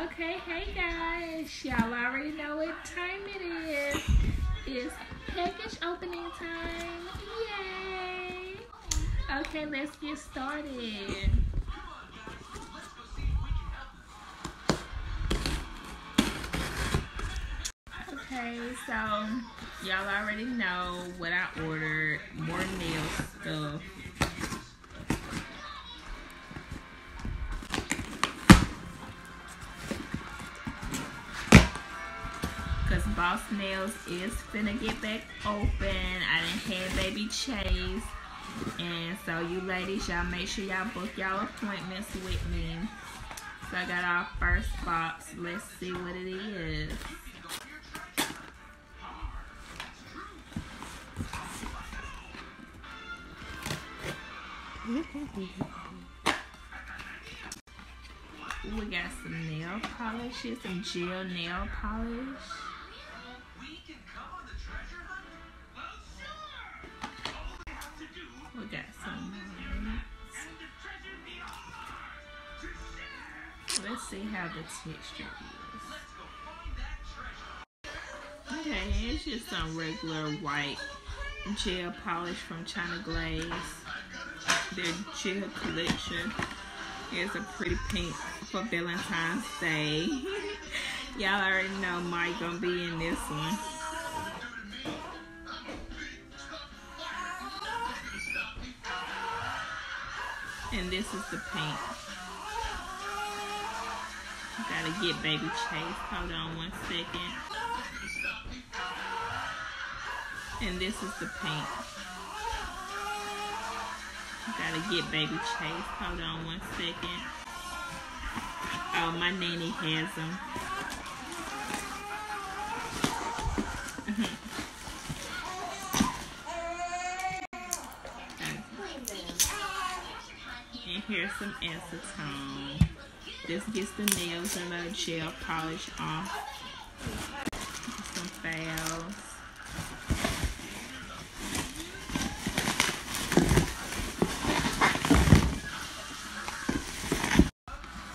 Okay, hey guys, y'all already know what time it is. It's package opening time. Yay! Okay, let's get started. Okay, so y'all already know what I ordered. More nail stuff. Boss Nails is finna get back open. I didn't have baby Chase. And so you ladies, y'all make sure y'all book y'all appointments with me. So I got our first box. Let's see what it is. we got some nail polish, some gel nail polish. See how the texture is. Okay, it's just some regular white gel polish from China Glaze. Their gel collection is a pretty pink for Valentine's Day. Y'all already know Mike gonna be in this one. And this is the pink. Gotta get baby Chase. Hold on one second. And this is the pink. Gotta get baby Chase. Hold on one second. Oh, my nanny has them. And here's some acetone. This gets the nails and the gel polish off. Some files.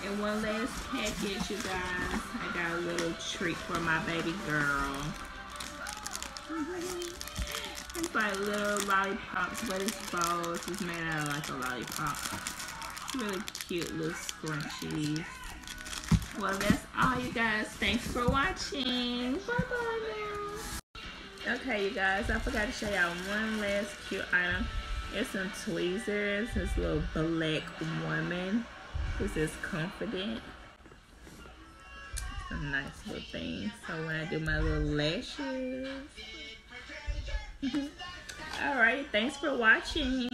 And one last package, you guys. I got a little treat for my baby girl. It's like little lollipops, but it's balls. It's made out of like a lollipop. Really cute little scrunchies. Well, that's all, you guys. Thanks for watching. Bye-bye now. Okay, you guys. I forgot to show y'all one last cute item. It's some tweezers. This little black woman. This is confident. Some nice little things. So when I do my little lashes. Alright, thanks for watching.